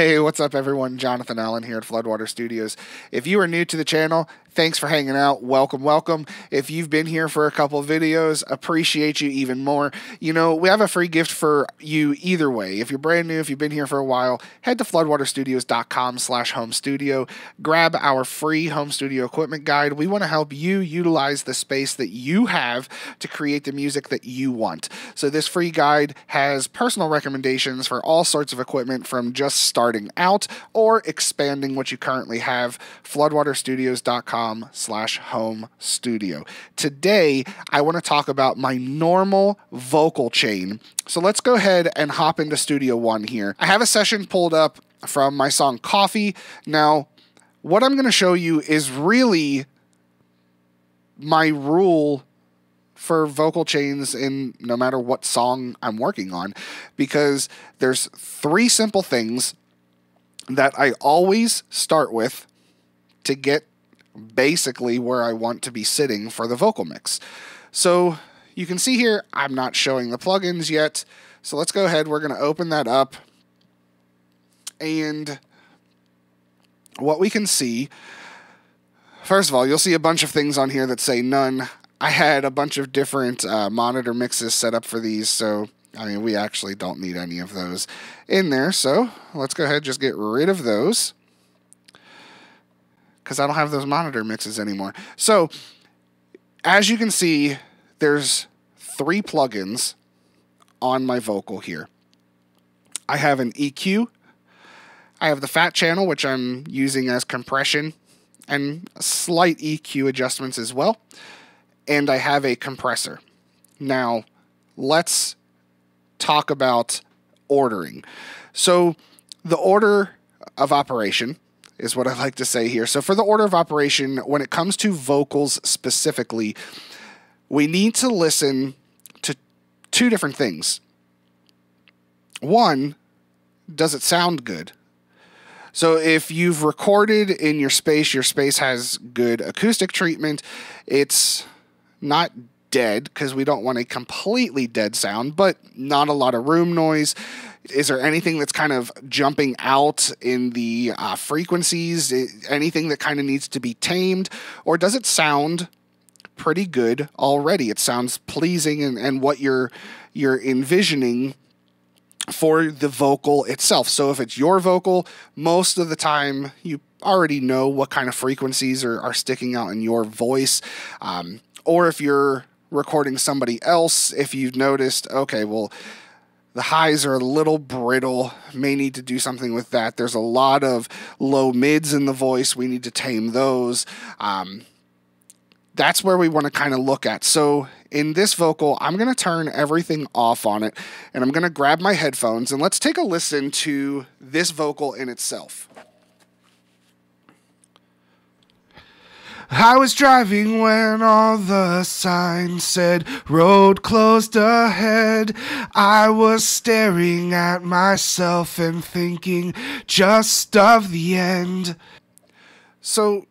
Hey, what's up, everyone? Jonathan Allen here at Floodwater Studios. If you are new to the channel, thanks for hanging out. Welcome, welcome. If you've been here for a couple of videos, appreciate you even more. You know, we have a free gift for you either way. If you're brand new, if you've been here for a while, head to floodwaterstudios.com slash home studio. Grab our free home studio equipment guide. We want to help you utilize the space that you have to create the music that you want. So this free guide has personal recommendations for all sorts of equipment from just starting out or expanding what you currently have. floodwaterstudios.com slash home studio. Today, I want to talk about my normal vocal chain. So let's go ahead and hop into Studio One here. I have a session pulled up from my song Coffee. Now, what I'm going to show you is really my rule for vocal chains in no matter what song I'm working on because there's three simple things that I always start with to get basically where I want to be sitting for the vocal mix. So you can see here, I'm not showing the plugins yet. So let's go ahead. We're going to open that up. And what we can see, first of all, you'll see a bunch of things on here that say none. I had a bunch of different uh, monitor mixes set up for these, so I mean, we actually don't need any of those in there. So let's go ahead just get rid of those because I don't have those monitor mixes anymore. So, as you can see, there's three plugins on my vocal here. I have an EQ, I have the fat channel, which I'm using as compression and slight EQ adjustments as well, and I have a compressor. Now, let's talk about ordering. So, the order of operation is what I like to say here. So, for the order of operation, when it comes to vocals specifically, we need to listen to two different things. One, does it sound good? So, if you've recorded in your space, your space has good acoustic treatment, it's not dead because we don't want a completely dead sound, but not a lot of room noise. Is there anything that's kind of jumping out in the uh, frequencies? Anything that kind of needs to be tamed? Or does it sound pretty good already? It sounds pleasing and, and what you're you're envisioning for the vocal itself. So if it's your vocal, most of the time you already know what kind of frequencies are, are sticking out in your voice. Um, or if you're recording somebody else, if you've noticed, okay, well, the highs are a little brittle, may need to do something with that. There's a lot of low mids in the voice. We need to tame those. Um, that's where we want to kind of look at. So in this vocal, I'm going to turn everything off on it and I'm going to grab my headphones and let's take a listen to this vocal in itself. I was driving when all the signs said road closed ahead. I was staring at myself and thinking just of the end. So,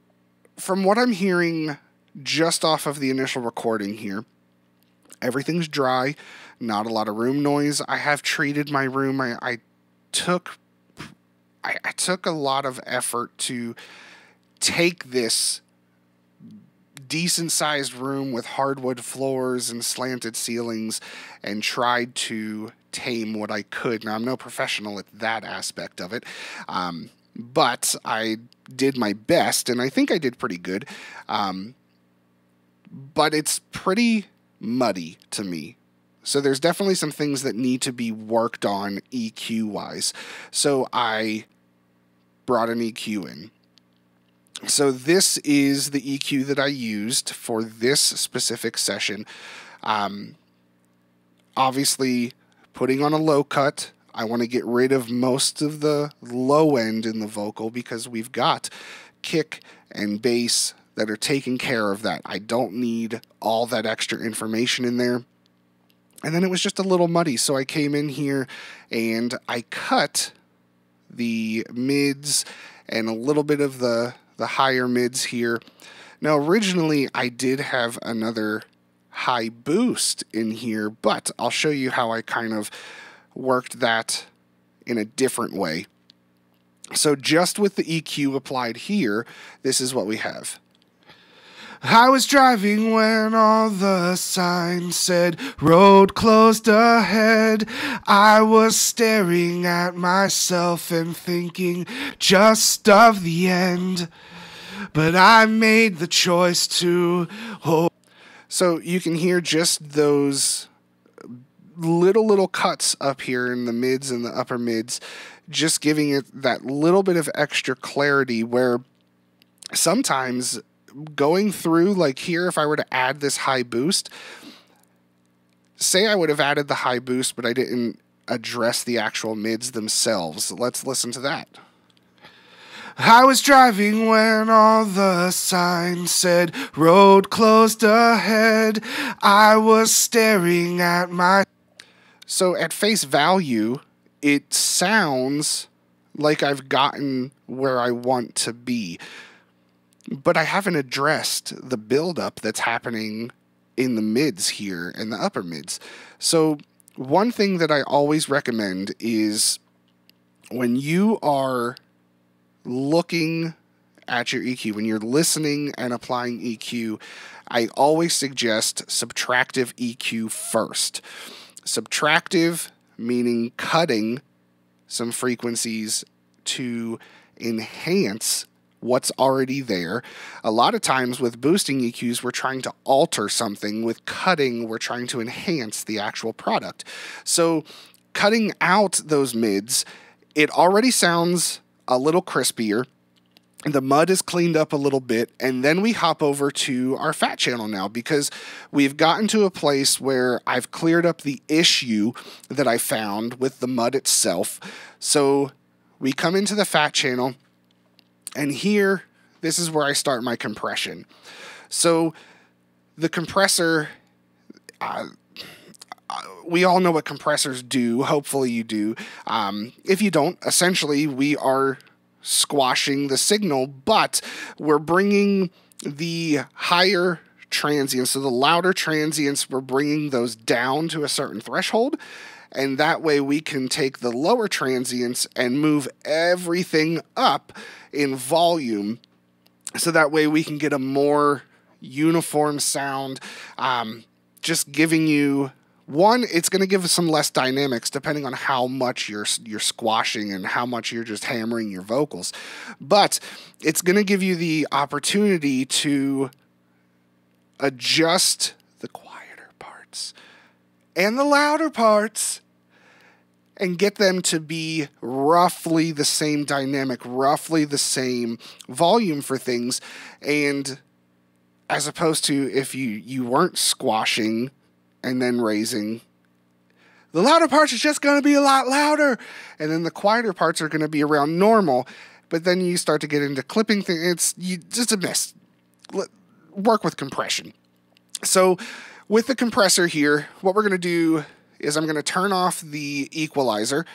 from what I'm hearing just off of the initial recording here, everything's dry, not a lot of room noise. I have treated my room. I, I took I, I took a lot of effort to take this decent sized room with hardwood floors and slanted ceilings and tried to tame what I could. Now, I'm no professional at that aspect of it, um, but I did my best, and I think I did pretty good. Um, but it's pretty muddy to me. So there's definitely some things that need to be worked on EQ wise. So I brought an EQ in. So this is the EQ that I used for this specific session. Um, obviously, putting on a low cut, I want to get rid of most of the low end in the vocal because we've got kick and bass that are taking care of that. I don't need all that extra information in there. And then it was just a little muddy, so I came in here and I cut the mids and a little bit of the the higher mids here. Now, originally, I did have another high boost in here, but I'll show you how I kind of worked that in a different way. So just with the EQ applied here, this is what we have. I was driving when all the signs said road closed ahead. I was staring at myself and thinking just of the end. But I made the choice to hold. So you can hear just those little, little cuts up here in the mids and the upper mids, just giving it that little bit of extra clarity where sometimes going through, like here, if I were to add this high boost, say I would have added the high boost, but I didn't address the actual mids themselves. Let's listen to that. I was driving when all the signs said road closed ahead. I was staring at my. So, at face value, it sounds like I've gotten where I want to be but I haven't addressed the buildup that's happening in the mids here and the upper mids. So, one thing that I always recommend is when you are looking at your EQ, when you're listening and applying EQ, I always suggest subtractive EQ first. Subtractive meaning cutting some frequencies to enhance what's already there. A lot of times with boosting EQs, we're trying to alter something. With cutting, we're trying to enhance the actual product. So, cutting out those mids, it already sounds a little crispier. The mud is cleaned up a little bit, and then we hop over to our fat channel now because we've gotten to a place where I've cleared up the issue that I found with the mud itself. So we come into the fat channel and here, this is where I start my compression. So the compressor, uh, uh, we all know what compressors do. Hopefully, you do. Um, if you don't, essentially, we are squashing the signal, but we're bringing the higher transients, so the louder transients, we're bringing those down to a certain threshold. And that way, we can take the lower transients and move everything up in volume so that way we can get a more uniform sound um, just giving you one it's going to give us some less dynamics depending on how much you're you're squashing and how much you're just hammering your vocals. But it's going to give you the opportunity to adjust the quieter parts and the louder parts and get them to be roughly the same dynamic, roughly the same volume for things. And as opposed to if you, you weren't squashing and then raising, the louder parts are just going to be a lot louder. And then the quieter parts are going to be around normal. But then you start to get into clipping things. It's you, just a mess. Work with compression. So, with the compressor here, what we're going to do is I'm going to turn off the equalizer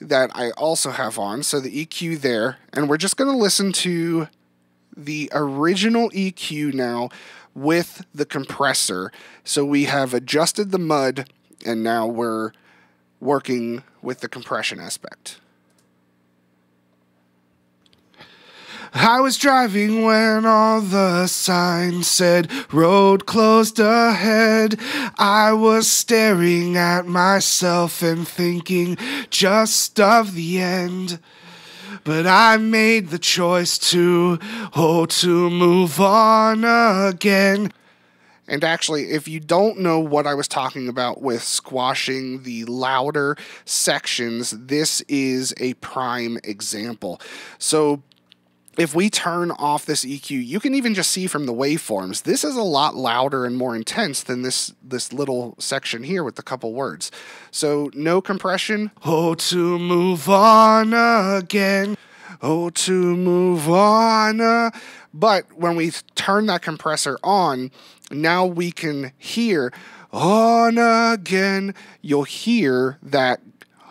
that I also have on, so the EQ there, and we're just going to listen to the original EQ now with the compressor. So we have adjusted the mud, and now we're working with the compression aspect. I was driving when all the signs said road closed ahead. I was staring at myself and thinking just of the end. But I made the choice to, oh, to move on again. And actually, if you don't know what I was talking about with squashing the louder sections, this is a prime example. So if we turn off this EQ, you can even just see from the waveforms, this is a lot louder and more intense than this this little section here with the couple words. So no compression. Oh, to move on again. Oh, to move on. But when we turn that compressor on, now we can hear on again. You'll hear that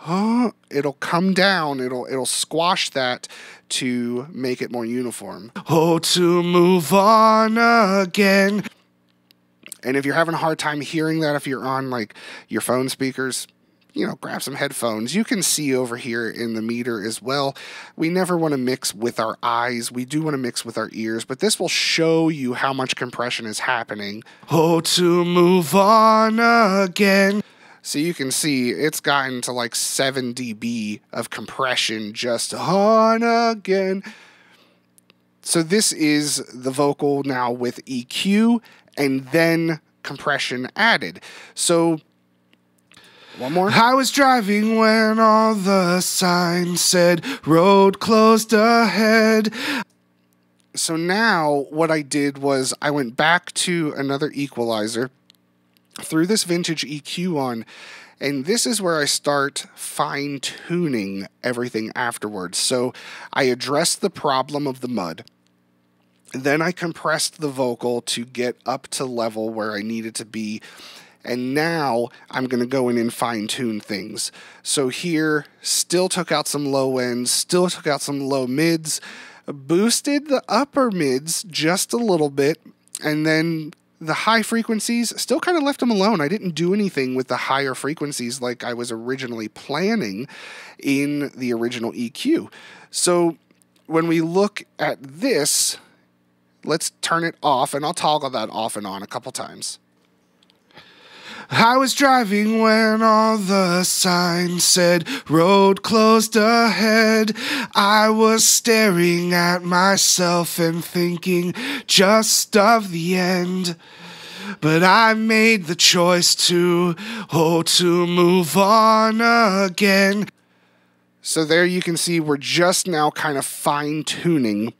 huh, it'll come down, it'll it'll squash that to make it more uniform. Oh, to move on again. And if you're having a hard time hearing that, if you're on like your phone speakers, you know, grab some headphones. You can see over here in the meter as well. We never want to mix with our eyes. We do want to mix with our ears, but this will show you how much compression is happening. Oh, to move on again. So you can see it's gotten to like 7 dB of compression just on again. So this is the vocal now with EQ and then compression added. So one more. I was driving when all the signs said road closed ahead. So now what I did was I went back to another equalizer, threw this vintage EQ on, and this is where I start fine tuning everything afterwards. So I addressed the problem of the mud. Then I compressed the vocal to get up to level where I needed to be and now I'm going to go in and fine tune things. So here, still took out some low ends, still took out some low mids, boosted the upper mids just a little bit, and then the high frequencies still kind of left them alone. I didn't do anything with the higher frequencies like I was originally planning in the original EQ. So when we look at this, let's turn it off, and I'll toggle that off and on a couple times. I was driving when all the signs said road closed ahead. I was staring at myself and thinking just of the end. But I made the choice to, oh, to move on again. So there you can see we're just now kind of fine tuning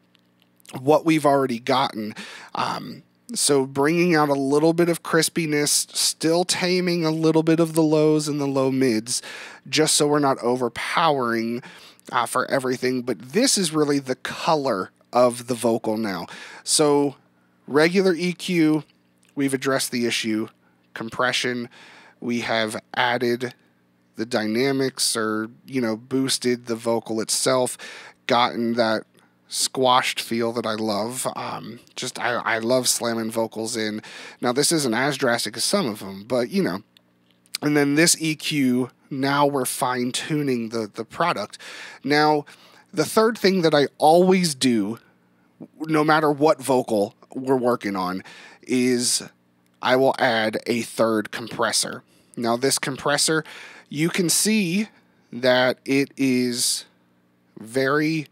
what we've already gotten. Um, so bringing out a little bit of crispiness, still taming a little bit of the lows and the low mids, just so we're not overpowering uh, for everything. But this is really the color of the vocal now. So regular EQ, we've addressed the issue. Compression, we have added the dynamics or, you know, boosted the vocal itself, gotten that squashed feel that I love. Um, just I, I love slamming vocals in. Now this isn't as drastic as some of them, but you know. And then this EQ. Now we're fine tuning the the product. Now, the third thing that I always do, no matter what vocal we're working on, is I will add a third compressor. Now this compressor, you can see that it is very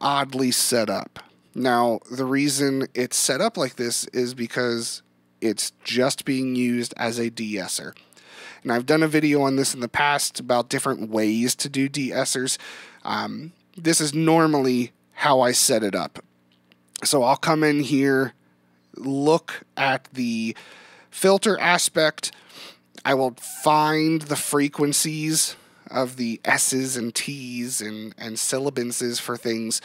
oddly set up. Now, the reason it's set up like this is because it's just being used as a de-esser. And I've done a video on this in the past about different ways to do de-essers. Um, this is normally how I set it up. So I'll come in here, look at the filter aspect. I will find the frequencies of the S's and T's and, and sibilances for things.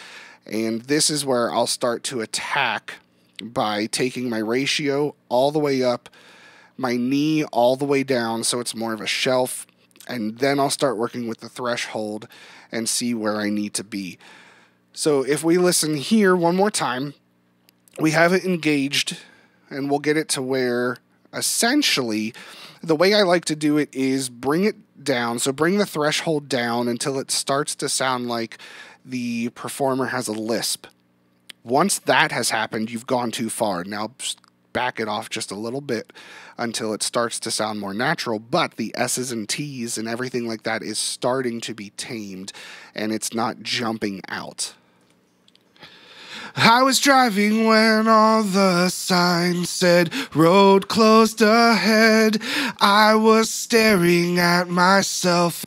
And this is where I'll start to attack by taking my ratio all the way up, my knee all the way down so it's more of a shelf, and then I'll start working with the threshold and see where I need to be. So if we listen here one more time, we have it engaged and we'll get it to where essentially the way I like to do it is bring it down. So bring the threshold down until it starts to sound like the performer has a lisp. Once that has happened, you've gone too far. Now back it off just a little bit until it starts to sound more natural. But the S's and T's and everything like that is starting to be tamed and it's not jumping out. I was driving when all the signs said road closed ahead. I was staring at myself.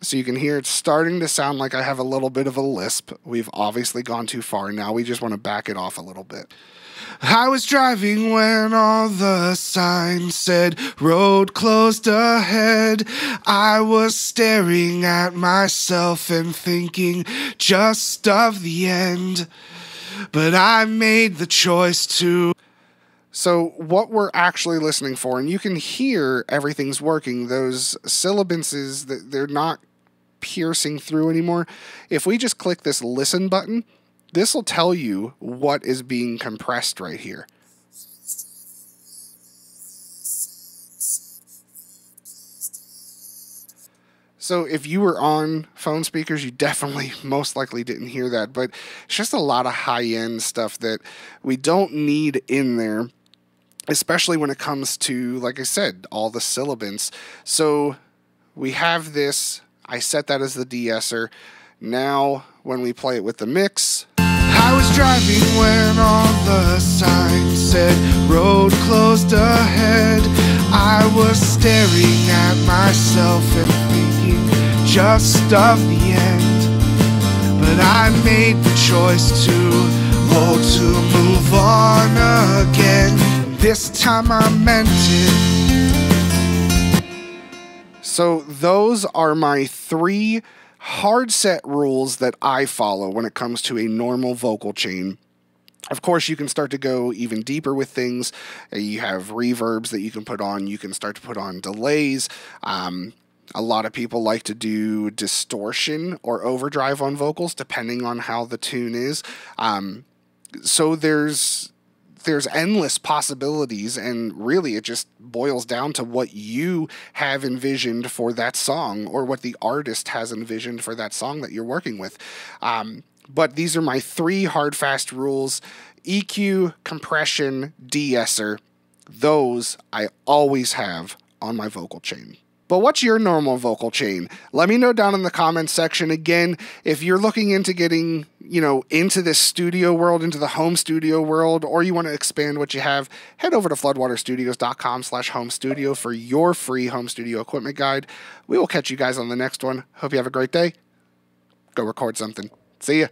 So you can hear it's starting to sound like I have a little bit of a lisp. We've obviously gone too far. Now we just want to back it off a little bit. I was driving when all the signs said road closed ahead. I was staring at myself and thinking just of the end but I made the choice to. So, what we're actually listening for, and you can hear everything's working, those sibilances, they're not piercing through anymore. If we just click this listen button, this will tell you what is being compressed right here. So if you were on phone speakers, you definitely most likely didn't hear that. But it's just a lot of high end stuff that we don't need in there, especially when it comes to, like I said, all the sibilants. So we have this. I set that as the de-esser. Now, when we play it with the mix, I was driving when all the signs said road closed ahead. I was staring at myself thinking just of the end. But I made the choice to, to move on again. This time I meant it. So, those are my three hard set rules that I follow when it comes to a normal vocal chain. Of course, you can start to go even deeper with things. You have reverbs that you can put on. You can start to put on delays. Um, a lot of people like to do distortion or overdrive on vocals, depending on how the tune is. Um, so there's there's endless possibilities and really it just boils down to what you have envisioned for that song or what the artist has envisioned for that song that you're working with. Um, but these are my three hard fast rules. Eq compression de-esser. Those i always have on my vocal chain but what's your normal vocal chain? Let me know down in the comments section. Again, if you're looking into getting, you know, into this studio world, into the home studio world, or you want to expand what you have, head over to floodwaterstudios.com slash home studio for your free home studio equipment guide. We will catch you guys on the next one. Hope you have a great day. Go record something. See ya.